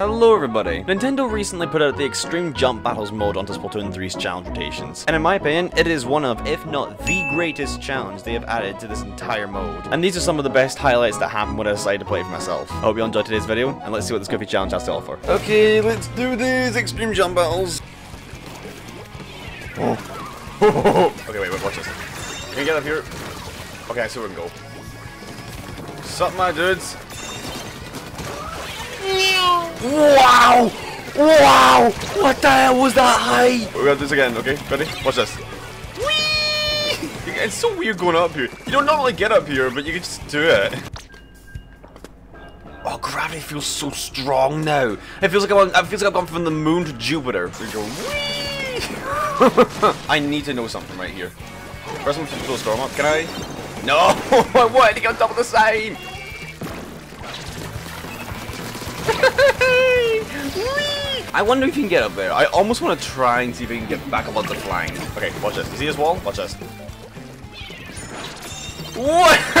Hello everybody! Nintendo recently put out the Extreme Jump Battles mode onto Splatoon 3's challenge rotations, and in my opinion, it is one of, if not the greatest challenge they have added to this entire mode. And these are some of the best highlights that happened when I decided to play for myself. I hope you enjoyed today's video, and let's see what this Goofy challenge has to offer. Okay, let's do these Extreme Jump Battles. Oh. okay, wait, wait, watch this. Can you get up here? Okay, I see where we can go. Sup, my dudes? Wow! Wow! What the hell was that height? We're gonna do this again, okay? Ready? Watch this. Whee! It's so weird going up here. You don't normally get up here, but you can just do it. Oh, gravity feels so strong now. It feels like I'm, it feels like I've gone from the moon to Jupiter. We go! I need to know something right here. First one to blow storm up. Can I? No! I wanted to get on top of the sign! I wonder if you can get up there. I almost want to try and see if we can get back up on the flying. Okay, watch this. You see this wall? Watch this. What?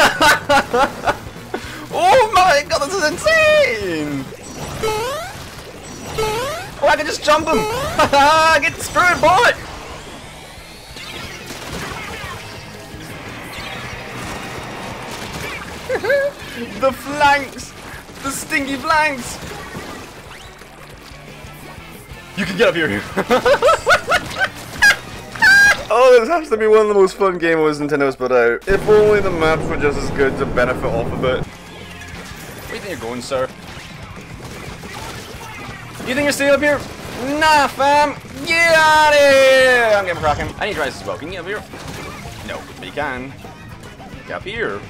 oh my god, this is insane! Oh, I can just jump him! get screwed, bullet! the flanks! The stinky flanks! You can get up here. oh, this has to be one of the most fun game modes Nintendo's put out. If only the maps were just as good to benefit off of it. Where do you think you're going, sir? You think you're staying up here? Nah, fam! Get out of here! I'm getting cracking. I need rice as well. Can you get up here? No, but you can. Get up here.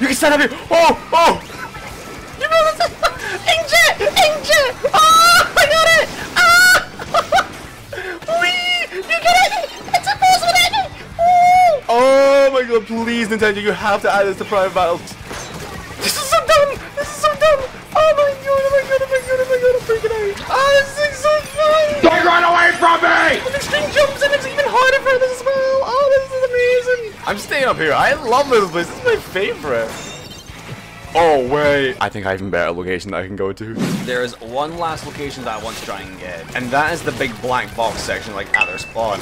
You can stand up here. Oh, oh. You know this. Injure, injure. Oh, I got it. Ah. Wee. You get it. It's impossible to hit Oh my god, please, Nintendo, you have to add this to private battles. This is so dumb. This is so dumb. Oh my god, oh my god, oh my god, oh my god, I'm freaking out. Oh, this is so fun. Don't run away from me. With extreme jumps and it's I'm staying up here. I love this place. This is my favorite. Oh, wait. I think I have a better location that I can go to. There is one last location that I want to try and get. And that is the big black box section, like, at their spawn.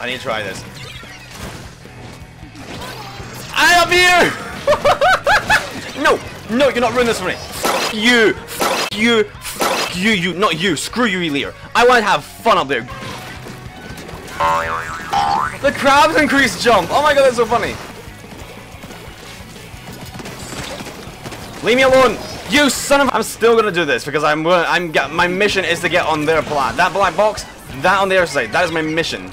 I need to try this. I am here! no! No, you're not ruining this for me. you! you! You! You! Not you! Screw you, Elier! I want to have fun up there. The crabs increase jump! Oh my god, that's so funny! Leave me alone! You son of- I'm still gonna do this because I'm gonna- I'm my mission is to get on their black. That black box, that on the other side. That is my mission.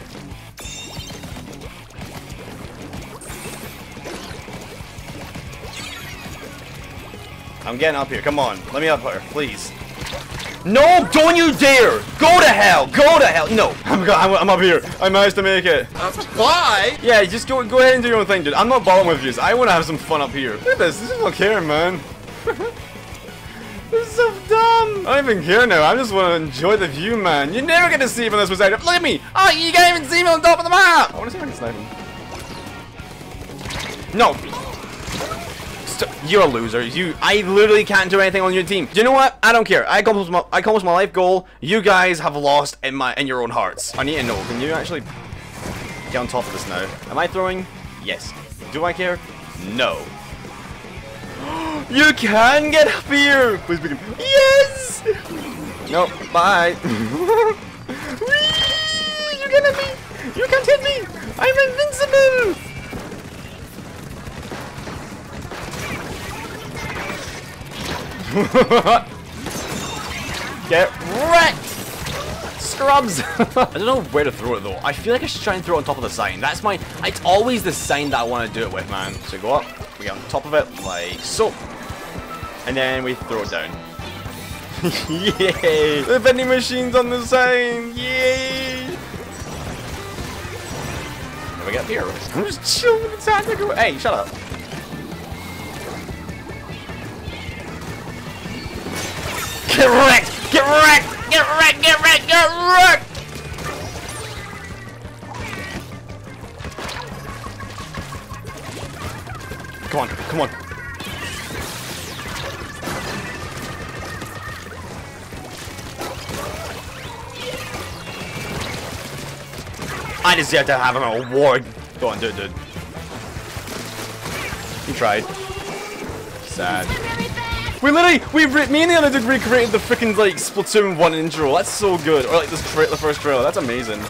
I'm getting up here. Come on. Let me up here, please. No, don't you dare! Go to hell! Go to hell! No, oh I'm, I'm, I'm up here. I managed to make it. Why? Yeah, just go go ahead and do your own thing, dude. I'm not bothering with you. I want to have some fun up here. Look at this. This is not care, man. this is so dumb. I don't even care now. I just want to enjoy the view, man. You're never get to see me from this perspective. Look at me. Oh, you can't even see me on top of the map. I want to see if I can snipe him. No, you're a loser. You, I literally can't do anything on your team. Do you know what? I don't care. I accomplished my, I accomplished my life goal. You guys have lost in my, in your own hearts. I need to know. Can you actually get on top of this now? Am I throwing? Yes. Do I care? No. you can get up here. Please begin. Yes. No. Bye. you get me. You can't hit me. I'm invincible. Get wrecked! Scrubs! I don't know where to throw it though. I feel like I should try and throw it on top of the sign. That's my... It's always the sign that I want to do it with, man. So go up, we get on top of it, like so. And then we throw it down. Yay! The vending machine's on the sign! Yay! How we get here? I'm just chilling inside. Hey, shut up. Get wrecked! Get wrecked! Get wrecked! Get wrecked! Get wrecked! Come on, come on. I deserve to have an award. Go on, dude, dude. You tried. Sad. We literally, we me and the other dude recreated the freaking like Splatoon 1 intro. That's so good. Or like this tra the first trailer. That's amazing.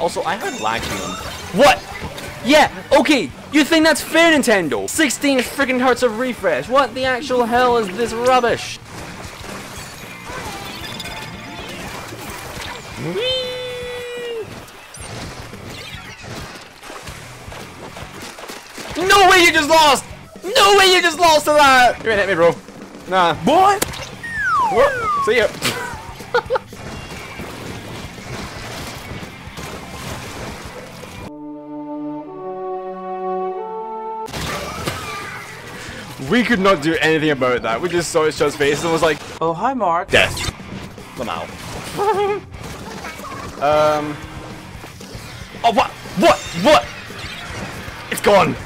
Also, I heard lag them. What? Yeah, okay, you think that's fair, Nintendo? 16 freaking hertz of refresh. What the actual hell is this rubbish? No way you just lost! No way you just lost to that! You're gonna hit me, bro. Nah. Boy! Whoa. See ya. we could not do anything about that. We just saw his show's face and was like, Oh, hi, Mark. Death. I'm out. um. Oh, what? What? What? It's gone.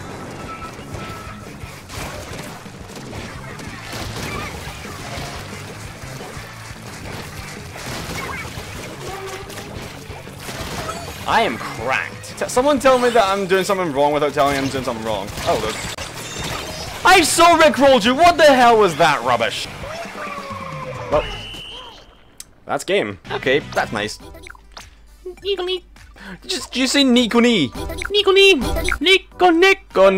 I am cracked. T someone tell me that I'm doing something wrong without telling me I'm doing something wrong. Oh, good. I so rickrolled you! What the hell was that rubbish? Well, that's game. Okay, that's nice. Nikoni. Just, did you say Nikoni? Nikoni. Nico, Nico,